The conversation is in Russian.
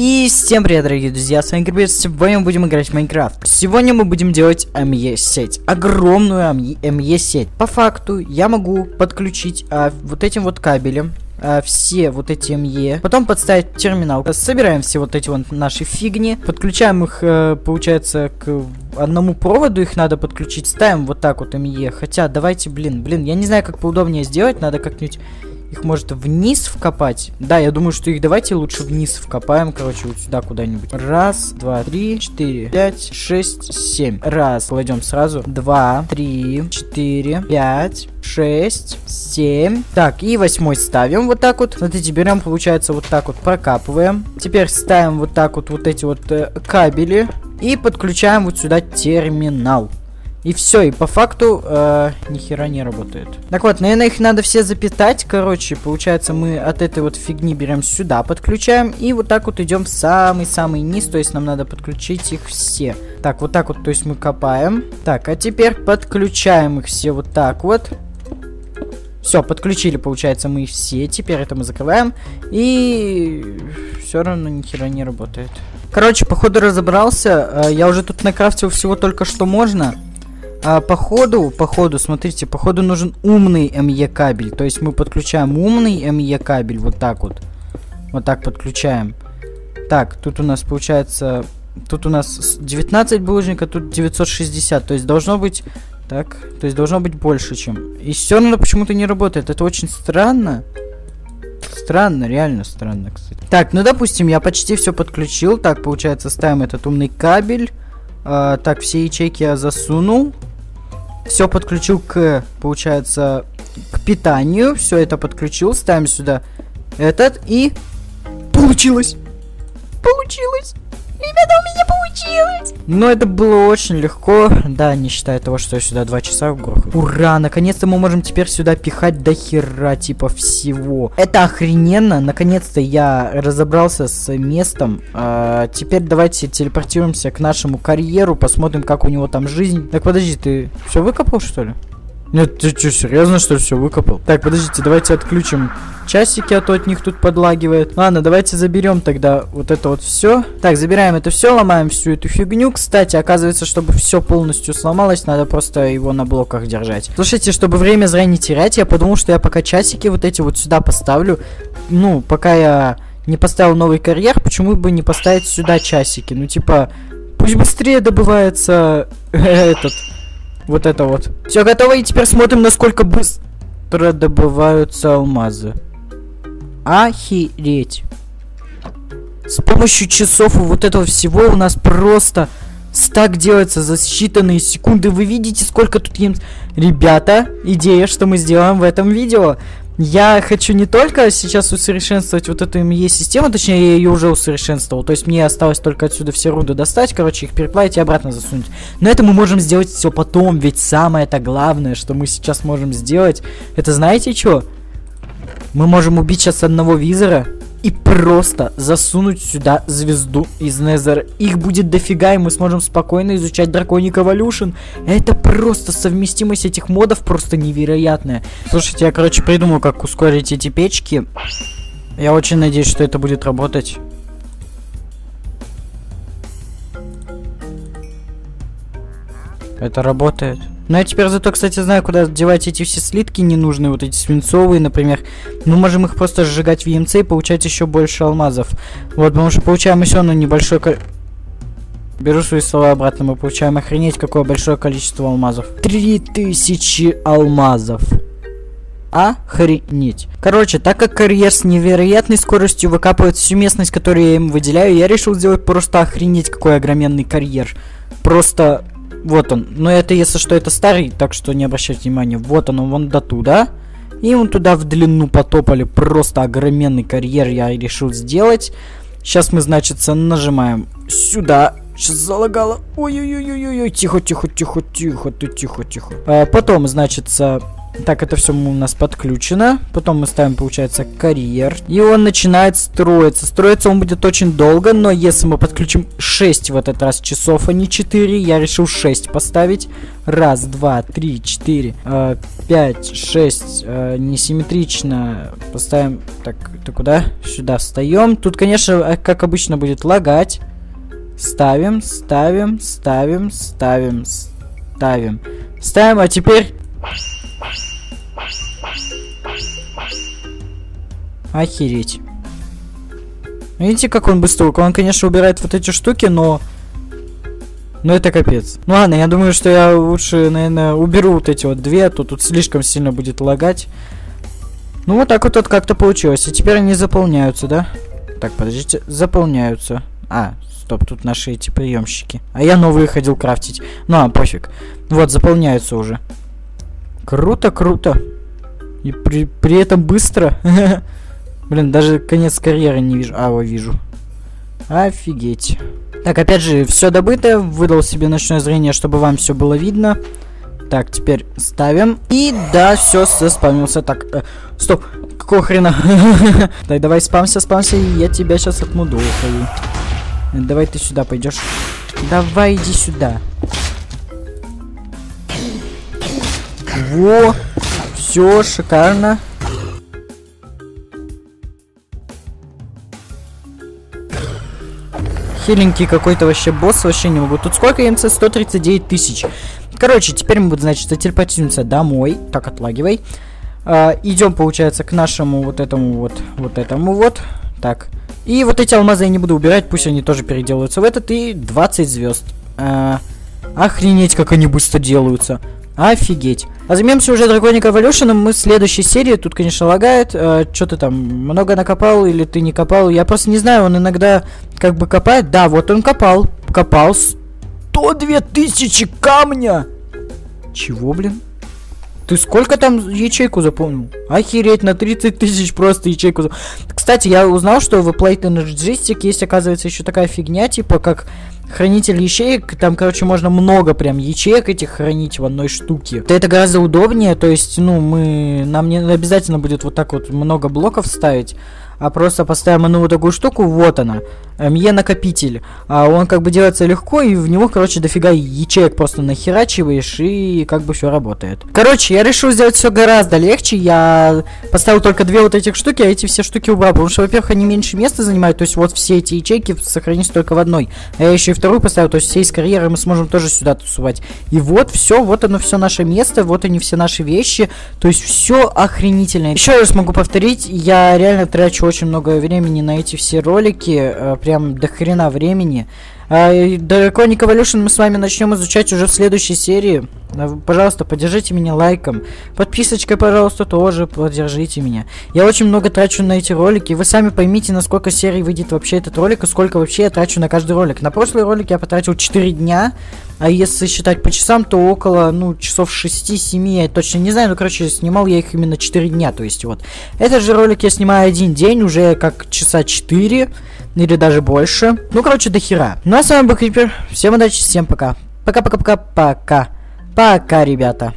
И всем привет, дорогие друзья, с вами Грибец, сегодня мы будем играть в Майнкрафт. Сегодня мы будем делать МЕ-сеть, огромную МЕ-сеть. По факту я могу подключить а, вот этим вот кабелем а, все вот эти МЕ, потом подставить терминал. Собираем все вот эти вот наши фигни, подключаем их, э, получается, к одному проводу их надо подключить, ставим вот так вот МЕ. Хотя, давайте, блин, блин, я не знаю, как поудобнее сделать, надо как-нибудь их может вниз вкопать. Да, я думаю, что их давайте лучше вниз вкопаем, короче, вот сюда куда-нибудь. Раз, два, три, четыре, пять, шесть, семь. Раз, кладем сразу. Два, три, четыре, пять, шесть, семь. Так, и восьмой ставим вот так вот. Смотрите, берем, получается, вот так вот прокапываем. Теперь ставим вот так вот вот эти вот э, кабели. И подключаем вот сюда терминал. И все, и по факту э, ни не работает. Так вот, наверное, их надо все запитать. Короче, получается, мы от этой вот фигни берем сюда, подключаем. И вот так вот идем в самый-самый низ. То есть нам надо подключить их все. Так, вот так вот, то есть мы копаем. Так, а теперь подключаем их все вот так вот. Все, подключили, получается, мы все. Теперь это мы закрываем. И все равно ни хера не работает. Короче, походу разобрался. Э, я уже тут накрафтил всего только что можно. А, походу, походу, смотрите, походу нужен умный МЕ кабель. То есть мы подключаем умный МЕ кабель, вот так вот. Вот так подключаем. Так, тут у нас получается... Тут у нас 19 булыжника, тут 960. То есть должно быть... Так, то есть должно быть больше, чем... И все равно почему-то не работает. Это очень странно. Странно, реально странно, кстати. Так, ну допустим, я почти все подключил. Так, получается, ставим этот умный кабель. А, так, все ячейки я засунул все подключил к, получается, к питанию. Все это подключил. Ставим сюда этот и... Получилось! Получилось! Ребята, у меня получилось! Но это было очень легко, да, не считая того, что я сюда два часа грохаю. Ура, наконец-то мы можем теперь сюда пихать до хера, типа, всего. Это охрененно, наконец-то я разобрался с местом. А, теперь давайте телепортируемся к нашему карьеру, посмотрим, как у него там жизнь. Так, подожди, ты все выкопал, что ли? Нет, ты что, серьезно, что ли, все выкопал? Так, подождите, давайте отключим часики, а то от них тут подлагивает. Ладно, давайте заберем тогда вот это вот все. Так, забираем это все, ломаем всю эту фигню. Кстати, оказывается, чтобы все полностью сломалось, надо просто его на блоках держать. Слушайте, чтобы время зря не терять, я подумал, что я пока часики вот эти вот сюда поставлю. Ну, пока я не поставил новый карьер, почему бы не поставить сюда часики? Ну, типа, пусть быстрее добывается этот вот это вот. Все готово, и теперь смотрим, насколько быстро добываются алмазы. Охереть. С помощью часов и вот этого всего у нас просто стак делается за считанные секунды. Вы видите, сколько тут им... Ребята, идея, что мы сделаем в этом видео. Я хочу не только сейчас усовершенствовать вот эту МЕ-систему, точнее, я ее уже усовершенствовал. То есть мне осталось только отсюда все руды достать, короче, их переплавить и обратно засунуть. Но это мы можем сделать все потом, ведь самое-то главное, что мы сейчас можем сделать, это знаете что? Мы можем убить сейчас одного визора, и просто засунуть сюда звезду из Незера. Их будет дофига, и мы сможем спокойно изучать Драконик Evolution. Это просто совместимость этих модов просто невероятная. Слушайте, я, короче, придумал, как ускорить эти печки. Я очень надеюсь, что это будет работать. Это работает. Но я теперь зато, кстати, знаю, куда девать эти все слитки ненужные, вот эти свинцовые, например. Мы можем их просто сжигать в EMC и получать еще больше алмазов. Вот, потому что получаем еще на небольшое количество... Беру свои слова обратно, мы получаем охренеть какое большое количество алмазов. 3000 алмазов. Охренеть. Короче, так как карьер с невероятной скоростью выкапывает всю местность, которую я им выделяю, я решил сделать просто охренеть какой огроменный карьер. Просто вот он. Но это, если что, это старый, так что не обращайте внимания. Вот он, вон до туда. И он туда в длину потопали. Просто огроменный карьер я решил сделать. Сейчас мы, значит, нажимаем сюда. Сейчас залагало. Ой-ой-ой-ой-ой. Тихо, тихо, тихо, тихо, ты тихо, тихо. А, потом, значит, Так, это все у нас подключено. Потом мы ставим, получается, карьер. И он начинает строиться. Строиться он будет очень долго, но если мы подключим 6 в этот раз часов, а не 4, я решил 6 поставить. Раз, два, три, четыре, э, пять, шесть. Э, несимметрично. Поставим... Так, ты куда? Сюда встаем. Тут, конечно, э, как обычно, будет лагать. Ставим, ставим, ставим, ставим, ставим. Ставим, а теперь... Охереть. Видите, как он быстро? Он, конечно, убирает вот эти штуки, но... Но это капец. Ну ладно, я думаю, что я лучше, наверное, уберу вот эти вот две, а то тут слишком сильно будет лагать. Ну вот так вот, вот как-то получилось. И теперь они заполняются, да? Так, подождите, заполняются. А, стоп, тут наши эти приемщики. А я новые ходил крафтить. Ну, а, пофиг. Вот, заполняются уже. Круто, круто. И при, при этом быстро. Блин, даже конец карьеры не вижу. А, его вижу. Офигеть. Так, опять же, все добыто. Выдал себе ночное зрение, чтобы вам все было видно. Так, теперь ставим. И да, все, заспамился. Так, э, стоп, какого хрена? Так, давай спамся, спамся, и я тебя сейчас отмудохаю. Давай ты сюда пойдешь. Давай иди сюда. Во! Все шикарно. Хиленький какой-то вообще босс, вообще не могу. Тут сколько МЦ? 139 тысяч. Короче, теперь мы, значит, зателепортируемся домой. Так, отлагивай. А, идем, получается, к нашему вот этому вот, вот этому вот. Так. И вот эти алмазы я не буду убирать, пусть они тоже переделаются в этот. И 20 звезд. А, охренеть, как они быстро делаются. Офигеть. А займемся уже Драконик Evolution мы в следующей серии. Тут, конечно, лагает. Э, что ты там, много накопал или ты не копал? Я просто не знаю, он иногда как бы копает. Да, вот он копал. Копал 102 тысячи камня! Чего, блин? Ты сколько там ячейку заполнил? Охереть, на 30 тысяч просто ячейку Кстати, я узнал, что в Plate Energistic есть, оказывается, еще такая фигня, типа как хранитель ячеек, там, короче, можно много прям ячеек этих хранить в одной штуке. Это гораздо удобнее, то есть, ну, мы, нам не обязательно будет вот так вот много блоков ставить, а просто поставим одну вот такую штуку, вот она, МЕ накопитель. А он как бы делается легко, и в него, короче, дофига ячеек просто нахерачиваешь, и как бы все работает. Короче, я решил сделать все гораздо легче, я поставил только две вот этих штуки, а эти все штуки убрал, потому что, во-первых, они меньше места занимают, то есть вот все эти ячейки сохранились только в одной. А я еще и вторую поставил, то есть все из карьеры мы сможем тоже сюда тусовать. И вот все, вот оно все наше место, вот они все наши вещи, то есть все охренительно. Еще раз могу повторить, я реально трачу очень много времени на эти все ролики, э, прям до хрена времени. А, Драконик Evolution мы с вами начнем изучать уже в следующей серии. Пожалуйста, поддержите меня лайком. Подписочкой, пожалуйста, тоже поддержите меня. Я очень много трачу на эти ролики. Вы сами поймите, на сколько серий выйдет вообще этот ролик, и сколько вообще я трачу на каждый ролик. На прошлый ролик я потратил 4 дня. А если считать по часам, то около, ну, часов 6-7, я точно не знаю, ну, короче, снимал я их именно 4 дня, то есть вот. Этот же ролик я снимаю один день, уже как часа 4, или даже больше. Ну, короче, до хера. Ну, а с вами был Крипер, всем удачи, всем пока. Пока-пока-пока-пока. Пока, ребята.